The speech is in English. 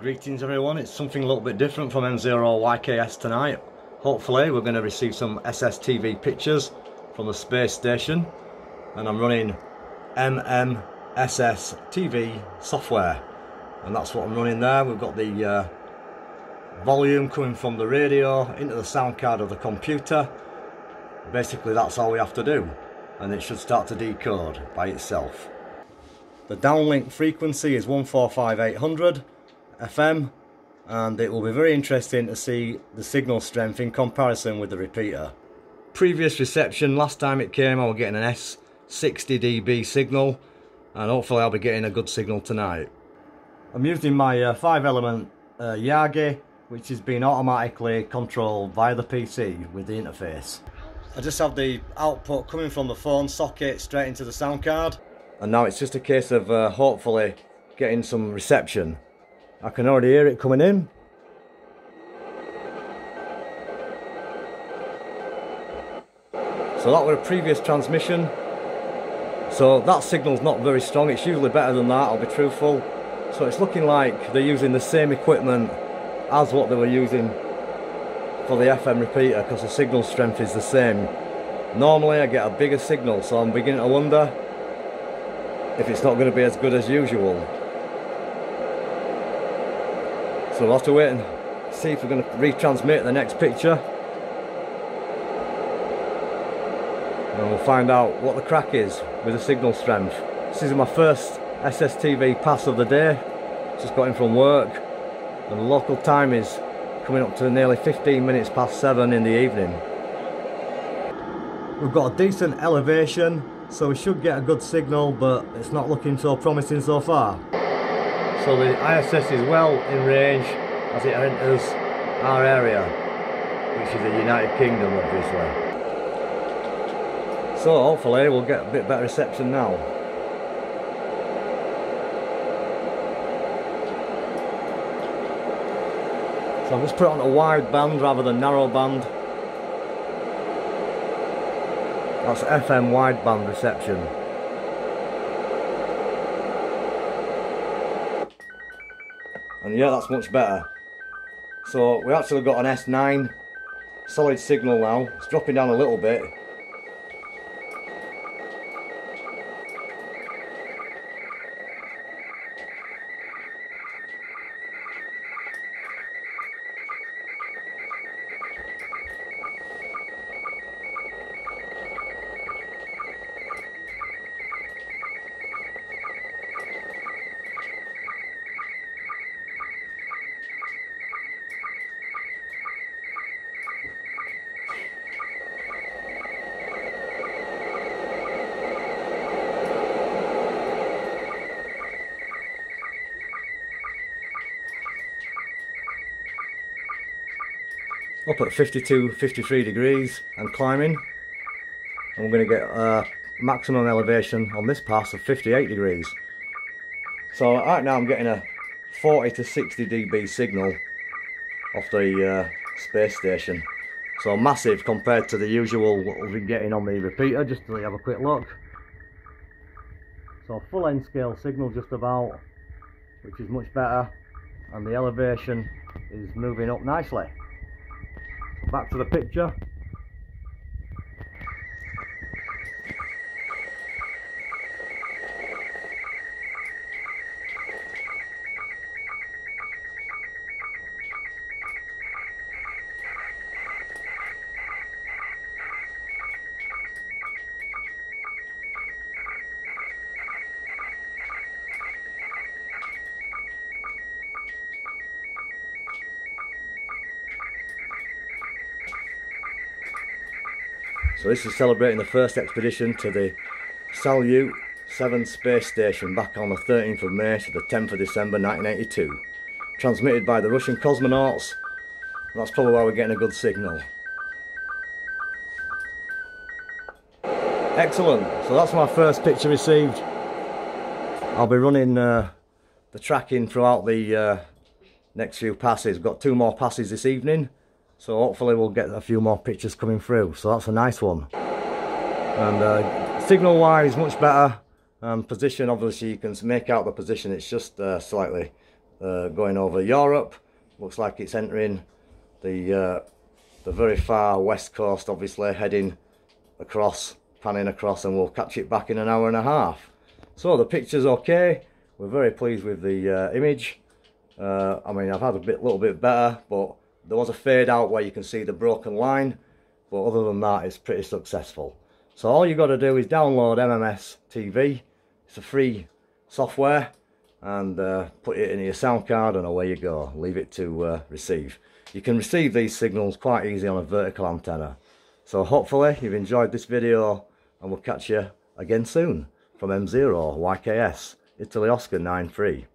Greetings everyone, it's something a little bit different from M0YKS tonight. Hopefully we're going to receive some SSTV pictures from the space station and I'm running MMSS TV software and that's what I'm running there. We've got the uh, volume coming from the radio into the sound card of the computer. Basically that's all we have to do and it should start to decode by itself. The downlink frequency is 145800 FM and it will be very interesting to see the signal strength in comparison with the repeater. Previous reception, last time it came I was getting an S60 dB signal and hopefully I'll be getting a good signal tonight. I'm using my uh, 5 element uh, Yagi which has been automatically controlled via the PC with the interface. I just have the output coming from the phone socket straight into the sound card and now it's just a case of uh, hopefully getting some reception. I can already hear it coming in. So that was a previous transmission. So that signal's not very strong, it's usually better than that, I'll be truthful. So it's looking like they're using the same equipment as what they were using for the FM repeater because the signal strength is the same. Normally I get a bigger signal so I'm beginning to wonder if it's not going to be as good as usual. So we'll have to wait and see if we're going to retransmit the next picture. And we'll find out what the crack is with the signal strength. This is my first SSTV pass of the day. Just got in from work. And the local time is coming up to nearly 15 minutes past 7 in the evening. We've got a decent elevation so we should get a good signal but it's not looking so promising so far. So the ISS is well in range as it enters our area which is the United Kingdom obviously. So hopefully we'll get a bit better reception now. So I've just put on a wide band rather than narrow band That's FM wideband reception. And yeah, that's much better. So we actually got an S9 solid signal now. It's dropping down a little bit up at 52 53 degrees and climbing. And we're going to get a maximum elevation on this pass of 58 degrees. So right now I'm getting a 40 to 60 dB signal off the uh, space station. So massive compared to the usual what we've been getting on the repeater just to have a quick look. So full N scale signal just about which is much better. And the elevation is moving up nicely back to the picture So this is celebrating the first expedition to the Salyut 7 space station back on the 13th of May to the 10th of December 1982. Transmitted by the Russian cosmonauts. That's probably why we're getting a good signal. Excellent. So that's my first picture received. I'll be running uh, the tracking throughout the uh, next few passes. Got two more passes this evening. So hopefully we'll get a few more pictures coming through. So that's a nice one. And uh, signal wise, much better. Um, position, obviously you can make out the position. It's just uh, slightly uh, going over Europe. Looks like it's entering the uh, the very far west coast, obviously heading across, panning across, and we'll catch it back in an hour and a half. So the picture's okay. We're very pleased with the uh, image. Uh, I mean, I've had a bit, little bit better, but there was a fade out where you can see the broken line. But other than that, it's pretty successful. So all you've got to do is download MMS TV. It's a free software and uh, put it in your sound card and away you go. Leave it to uh, receive. You can receive these signals quite easy on a vertical antenna. So hopefully you've enjoyed this video and we'll catch you again soon from M0 YKS Italy Oscar 93.